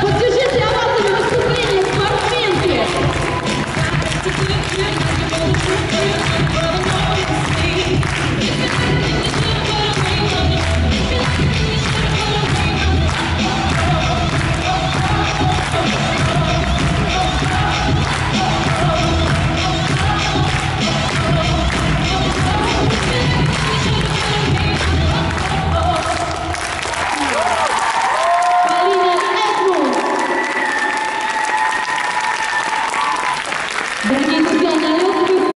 Поддержите авансами выступление спортсменки!